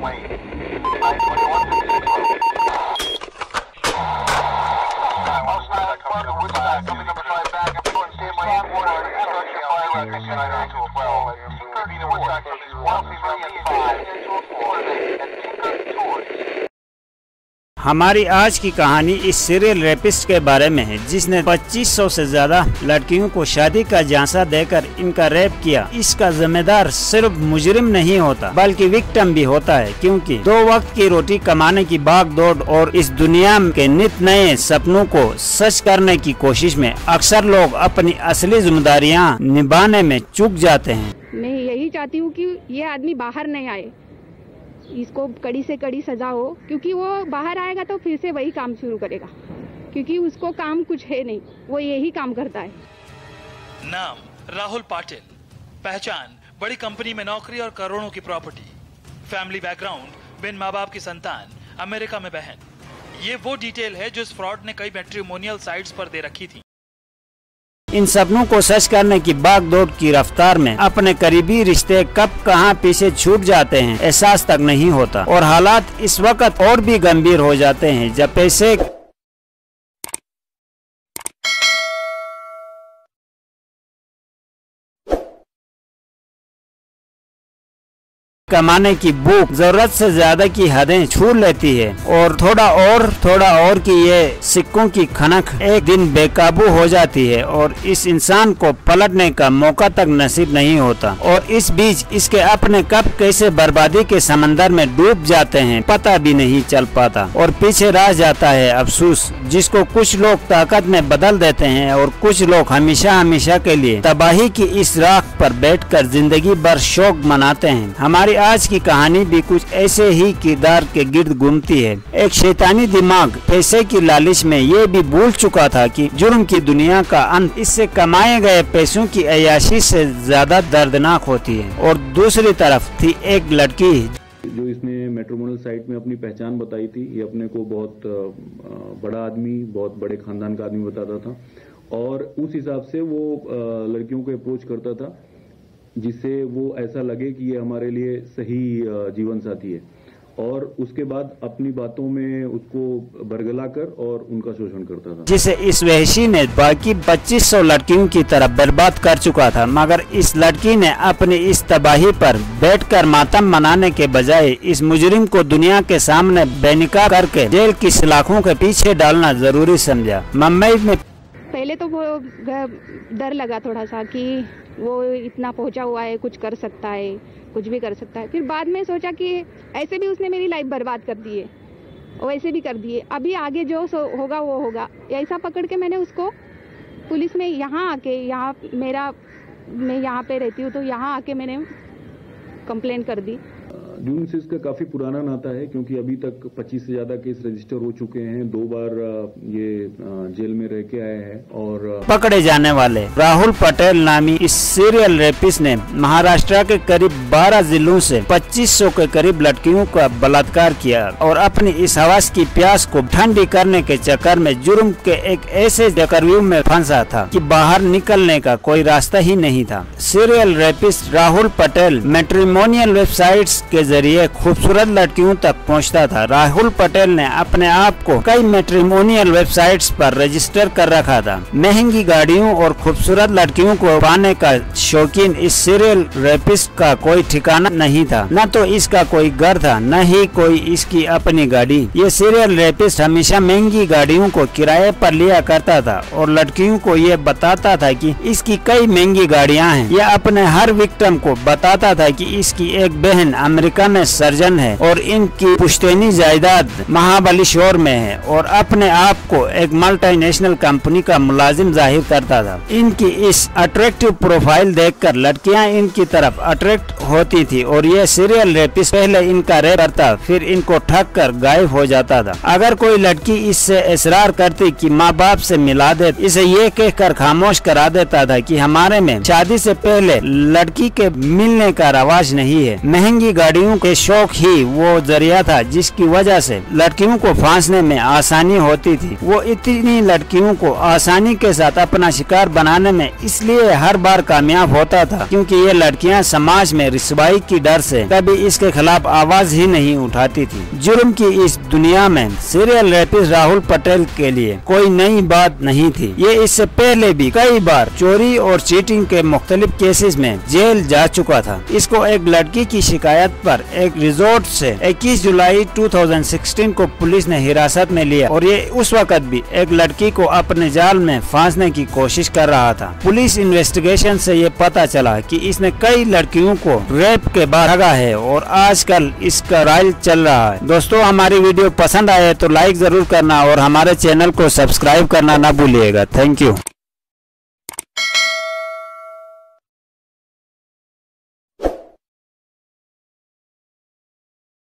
Wayne. 921 हमारी आज की कहानी इस सीरियल रेपिस्ट के बारे में है, जिसने 2500 से ज़्यादा लड़कियों को शादी का झांसा देकर इनका रेप किया। इसका जिम्मेदार सिर्फ़ मुजरिम नहीं होता, बल्कि विक्टिम भी होता है, क्योंकि दो वक्त की रोटी कमाने की भाग दौड़ और इस दुनिया के नित नए सपनों को सच करने की कोशिश में अक्सर लोग अपनी असली जिम्मेदारियाँ निभाने में चूक जाते हैं। मैं यही चाहती हूँ की ये आदमी बाहर नहीं आए। इसको कड़ी से कड़ी सजा हो, क्योंकि वो बाहर आएगा तो फिर से वही काम शुरू करेगा। क्योंकि उसको काम कुछ है नहीं, वो यही काम करता है। नाम, राहुल पाटिल। पहचान, बड़ी कंपनी में नौकरी और करोड़ों की प्रॉपर्टी। फैमिली बैकग्राउंड, बिन माँ बाप की संतान, अमेरिका में बहन। ये वो डिटेल है जो इस फ्रॉड ने कई मैट्रिमोनियल साइट्स पर दे रखी थी। इन सपनों को सच करने की बाग दौड़ की रफ्तार में अपने करीबी रिश्ते कब कहाँ पीछे छूट जाते हैं, एहसास तक नहीं होता। और हालात इस वक्त और भी गंभीर हो जाते हैं, जब पैसे कमाने की भूख, ज़रूरत से ज़्यादा की हदें छू लेती है। और थोड़ा और थोड़ा और की ये सिक्कों की खनक एक दिन बेकाबू हो जाती है और इस इंसान को पलटने का मौका तक नसीब नहीं होता। और इस बीच इसके अपने कप कैसे बर्बादी के समंदर में डूब जाते हैं, पता भी नहीं चल पाता। और पीछे रह जाता है अफसोस, जिसको कुछ लोग ताकत में बदल देते हैं और कुछ लोग हमेशा हमेशा के लिए तबाही की इस राख पर बैठकर ज़िंदगी भर शौक मनाते हैं। हमारी आज की कहानी भी कुछ ऐसे ही किरदार के गिर्द घूमती है। एक शैतानी दिमाग पैसे की लालच में ये भी भूल चुका था कि जुर्म की दुनिया का अंत इससे कमाए गए पैसों की अयाशी से ज़्यादा दर्दनाक होती है। और दूसरी तरफ़ थी एक लड़की। जो इसने मेट्रोमोनल साइट में अपनी पहचान बताई थी, ये अपने को बहुत बड़ा आदमी, बहुत बड़े खानदान का आदमी बताता था। और उस हिसाब से वो लड़कियों को अप्रोच करता था। जिससे वो ऐसा लगे कि ये हमारे लिए सही जीवन साथी है। और उसके बाद अपनी बातों में उसको बरगला कर और उनका शोषण करता था। जिसे इस वहशी ने बाकी 2500 लड़कियों की तरह बर्बाद कर चुका था, मगर इस लड़की ने अपनी इस तबाही पर बैठकर मातम मनाने के बजाय इस मुजरिम को दुनिया के सामने बेनिका करके जेल की सलाखों के पीछे डालना ज़रूरी समझा। मुंबई में पहले तो वो डर लगा थोड़ा सा कि वो इतना पहुँचा हुआ है, कुछ कर सकता है, कुछ भी कर सकता है। फिर बाद में सोचा कि ऐसे भी उसने मेरी लाइफ बर्बाद कर दी है वैसे भी कर दिए अभी आगे जो होगा, वो होगा। ऐसा पकड़ के मैंने उसको पुलिस में यहाँ आके, यहाँ मेरा, मैं यहाँ पे रहती हूँ तो यहाँ आके मैंने कंप्लेन कर दी। जून से इसका काफ़ी पुराना नाता है, क्योंकि अभी तक 25 से ज़्यादा केस रजिस्टर हो चुके हैं। दो बार ये जेल में रह के आए हैं और पकड़े जाने वाले राहुल पटेल नामी इस सीरियल रेपिस्ट ने महाराष्ट्र के करीब 12 जिलों से 2500 के करीब लड़कियों का बलात्कार किया और अपनी इस हवास की प्यास को ठंडी करने के चक्कर में जुर्म के एक ऐसे चक्रव्यूह में फंसा था कि बाहर निकलने का कोई रास्ता ही नहीं था। Serial rapist Rahul Patel matrimonial website के ज़रिए खूबसूरत लड़कियों तक पहुँचता था। राहुल पटेल ने अपने आप को कई मेट्रीमोनियल वेबसाइट्स पर रजिस्टर कर रखा था। महँगी गाड़ियों और खूबसूरत लड़कियों को पाने का शौकीन इस सीरियल रेपिस्ट का कोई ठिकाना नहीं था। न तो इसका कोई घर था, न ही कोई इसकी अपनी गाड़ी। ये सीरियल रेपिस्ट हमेशा महँगी गाड़ियों को किराए पर लिया करता था और लड़कियों को ये बताता था कि इसकी कई महँगी गाड़ियाँ हैं। यह अपने हर विक्टिम को बताता था कि इसकी एक बहन अमेरिका में सर्जन है और इनकी पुश्तैनी जायदाद महाबलीश्वर में है और अपने आप को एक मल्टीनेशनल कंपनी का मुलाजिम ज़ाहिर करता था। इनकी इस अट्रैक्टिव प्रोफ़ाइल देखकर लड़कियाँ इनकी तरफ़ अट्रैक्ट होती थी और ये सीरियल रेपिस पहले इनका रेप करता, फिर इनको ठग कर गायब हो जाता था। अगर कोई लड़की इससे इसरार करती कि माँ बाप से मिला दे, इसे ये कहकर खामोश करा देता था कि हमारे में शादी से पहले लड़की के मिलने का रवाज नहीं है। महँगी गाड़ियों लड़कियों के शौक ही वो ज़रिया था, जिसकी वजह से लड़कियों को फांसने में आसानी होती थी। वो इतनी लड़कियों को आसानी के साथ अपना शिकार बनाने में इसलिए हर बार कामयाब होता था, क्योंकि ये लड़कियाँ समाज में रिसवाई की डर से कभी इसके खिलाफ आवाज़ ही नहीं उठाती थी। जुर्म की इस दुनिया में सीरियल रेपिस राहुल पटेल के लिए कोई नई बात नहीं थी। ये इससे पहले भी कई बार चोरी और चीटिंग के मुख्तलिफ़ केसेस में जेल जा चुका था। इसको एक लड़की की शिकायत पर एक रिजोर्ट से 21 जुलाई 2016 को पुलिस ने हिरासत में लिया और ये उस वक्त भी एक लड़की को अपने जाल में फांसने की कोशिश कर रहा था। पुलिस इन्वेस्टिगेशन से ये पता चला कि इसने कई लड़कियों को रेप के बारगा है और आजकल इसका राइल चल रहा है। दोस्तों, हमारी वीडियो पसंद आए तो लाइक ज़रूर करना और हमारे चैनल को सब्सक्राइब करना न भूलिएगा। Thank you.